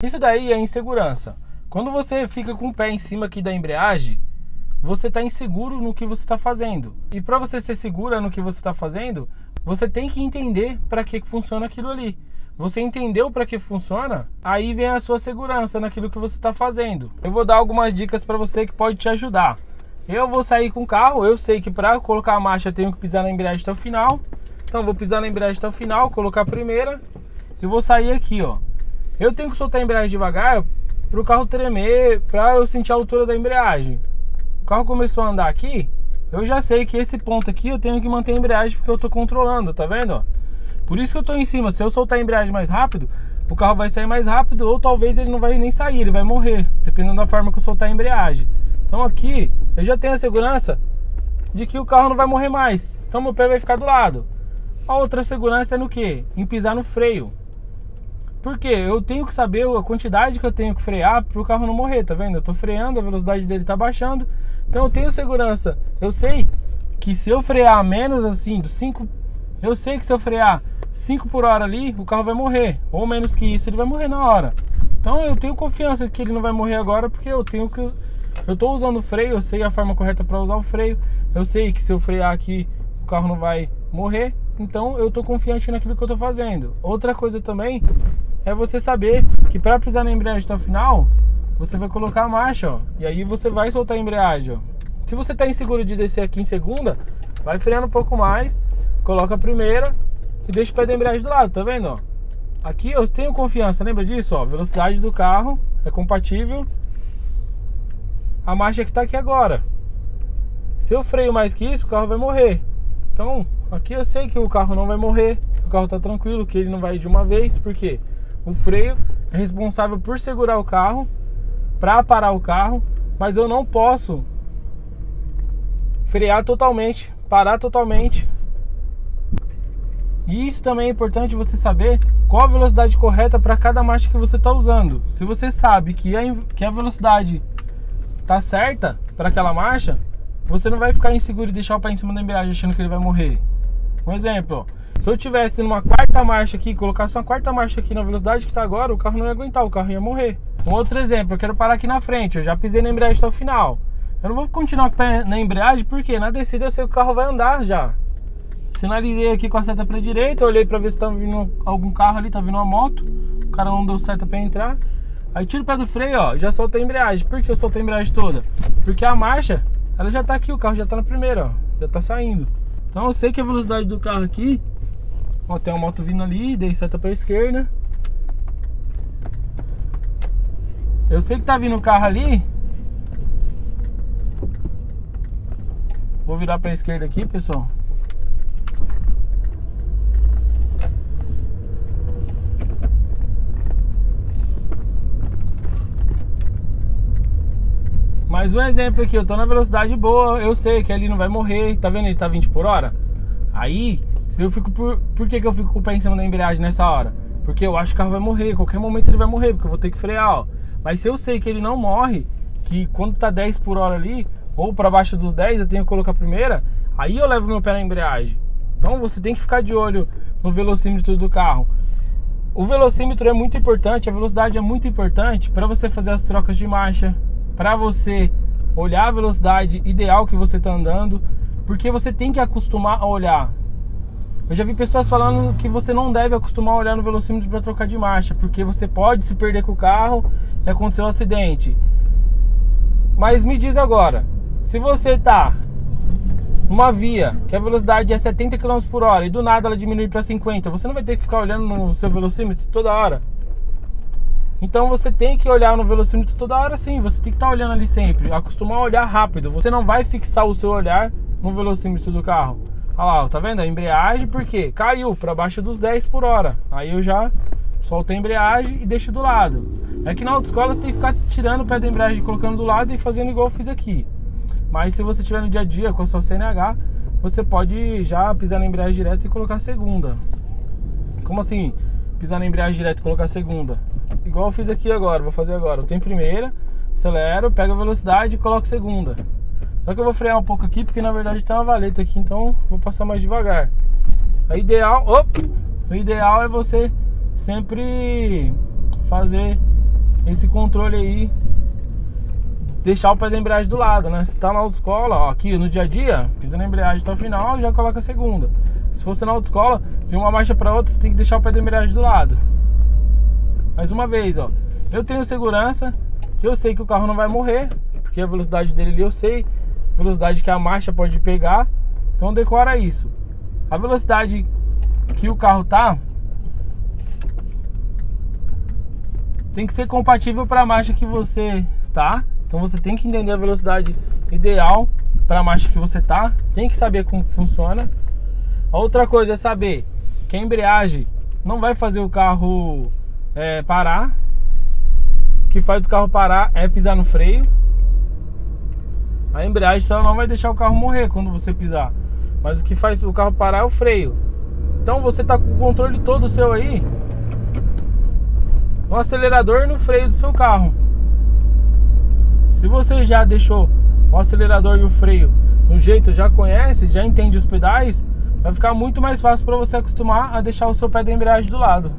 Isso daí é insegurança. Quando você fica com o pé em cima aqui da embreagem, você está inseguro no que você está fazendo. E para você ser segura no que você está fazendo, você tem que entender para que funciona aquilo ali. Você entendeu para que funciona? Aí vem a sua segurança naquilo que você está fazendo. Eu vou dar algumas dicas para você que pode te ajudar. Eu vou sair com o carro, eu sei que para colocar a marcha eu tenho que pisar na embreagem até o final. Então vou pisar na embreagem até o final, colocar a primeira e vou sair aqui, ó. Eu tenho que soltar a embreagem devagar para o carro tremer, para eu sentir a altura da embreagem carro começou a andar aqui, eu já sei que esse ponto aqui eu tenho que manter a embreagem porque eu estou controlando, tá vendo? Por isso que eu estou em cima. Se eu soltar a embreagem mais rápido, o carro vai sair mais rápido ou talvez ele não vai nem sair, ele vai morrer, dependendo da forma que eu soltar a embreagem. Então aqui eu já tenho a segurança de que o carro não vai morrer mais. Então meu pé vai ficar do lado. A outra segurança é no que? Em pisar no freio. Porque eu tenho que saber a quantidade que eu tenho que frear para o carro não morrer, tá vendo? Eu estou freando, a velocidade dele está baixando. Então eu tenho segurança. Eu sei que se eu frear menos assim, dos 5. Eu sei que se eu frear 5 por hora ali, o carro vai morrer. Ou menos que isso, ele vai morrer na hora. Então eu tenho confiança que ele não vai morrer agora, porque eu tenho que. Eu estou usando o freio, eu sei a forma correta para usar o freio. Eu sei que se eu frear aqui, o carro não vai morrer. Então eu estou confiante naquilo que eu estou fazendo. Outra coisa também é você saber que para pisar na embreagem até o final, você vai colocar a marcha, ó. E aí você vai soltar a embreagem, ó. Se você tá inseguro de descer aqui em segunda, vai freando um pouco mais, coloca a primeira e deixa o pé da embreagem do lado, tá vendo, ó? Aqui eu tenho confiança, lembra disso, ó? Velocidade do carro é compatível. A marcha que tá aqui agora. Se eu freio mais que isso, o carro vai morrer. Então, aqui eu sei que o carro não vai morrer, o carro tá tranquilo, que ele não vai de uma vez, porque o freio é responsável por segurar o carro para parar o carro, mas eu não posso frear totalmente, parar totalmente. E isso também é importante você saber qual a velocidade correta para cada marcha que você está usando. Se você sabe que a, que a velocidade tá certa para aquela marcha, você não vai ficar inseguro e deixar o pé em cima da embreagem achando que ele vai morrer. Um exemplo, ó. Se eu tivesse numa quarta marcha aqui, colocasse uma quarta marcha aqui na velocidade que está agora, o carro não ia aguentar, o carro ia morrer. Um outro exemplo, eu quero parar aqui na frente, eu já pisei na embreagem até o final. Eu não vou continuar na embreagem porque na descida eu sei que o carro vai andar já. Sinalizei aqui com a seta para direita, olhei para ver se tá vindo algum carro ali, tá vindo uma moto. O cara não deu seta para entrar. Aí tiro o pé do freio, ó, já soltei a embreagem. Por que eu soltei a embreagem toda? Porque a marcha, ela já tá aqui, o carro já tá na primeira, ó, já tá saindo. Então eu sei que a velocidade do carro aqui Ó, tem uma moto vindo ali, dei seta pra esquerda. Eu sei que tá vindo o carro ali. Vou virar pra esquerda aqui, pessoal. Mais um exemplo aqui, eu tô na velocidade boa, eu sei que ali não vai morrer, tá vendo? Ele tá 20 por hora. Aí, eu fico por. Por que, que eu fico com o pé em cima da embreagem nessa hora? Porque eu acho que o carro vai morrer, qualquer momento ele vai morrer, porque eu vou ter que frear, ó. Mas se eu sei que ele não morre, que quando tá 10 por hora ali, ou para baixo dos 10, eu tenho que colocar a primeira, aí eu levo meu pé na embreagem. Então você tem que ficar de olho no velocímetro do carro. O velocímetro é muito importante, a velocidade é muito importante para você fazer as trocas de marcha, para você olhar a velocidade ideal que você está andando, porque você tem que acostumar a olhar. Eu já vi pessoas falando que você não deve acostumar a olhar no velocímetro para trocar de marcha, porque você pode se perder com o carro e acontecer um acidente. Mas me diz agora, se você tá numa via que a velocidade é 70 km por hora e do nada ela diminui para 50, você não vai ter que ficar olhando no seu velocímetro toda hora. Então você tem que olhar no velocímetro toda hora sim, você tem que estar tá olhando ali sempre, acostumar a olhar rápido. Você não vai fixar o seu olhar no velocímetro do carro. Olha lá, tá vendo? A embreagem, porque caiu para baixo dos 10 por hora. Aí eu já solto a embreagem e deixo do lado. É que na autoescola você tem que ficar tirando o pé da embreagem, colocando do lado e fazendo igual eu fiz aqui. Mas se você estiver no dia a dia com a sua CNH, você pode já pisar na embreagem direto e colocar a segunda. Como assim? Pisar na embreagem direto e colocar a segunda? Igual eu fiz aqui agora, vou fazer agora. Eu tenho primeira, acelero, pego a velocidade e coloco segunda. Só que eu vou frear um pouco aqui, porque na verdade tem uma valeta aqui, então vou passar mais devagar. O ideal, opa, o ideal é você sempre fazer esse controle aí deixar o pé da embreagem do lado, né? Se tá na autoescola, ó, aqui no dia a dia, pisa na embreagem até o final, já coloca a segunda. Se você na autoescola, de uma marcha para outra, você tem que deixar o pé da embreagem do lado. Mais uma vez, ó. Eu tenho segurança, que eu sei que o carro não vai morrer, porque a velocidade dele ali eu sei, velocidade que a marcha pode pegar. Então decora isso. A velocidade que o carro tá tem que ser compatível para a marcha que você tá. Então você tem que entender a velocidade ideal para a marcha que você tá. Tem que saber como funciona. Outra coisa é saber que a embreagem não vai fazer o carro é, parar. O que faz o carro parar é pisar no freio. A embreagem só não vai deixar o carro morrer quando você pisar. Mas o que faz o carro parar é o freio. Então você tá com o controle todo seu aí no acelerador e no freio do seu carro. Se você já deixou o acelerador e o freio no jeito, já conhece, já entende os pedais, vai ficar muito mais fácil para você acostumar a deixar o seu pé da embreagem do lado.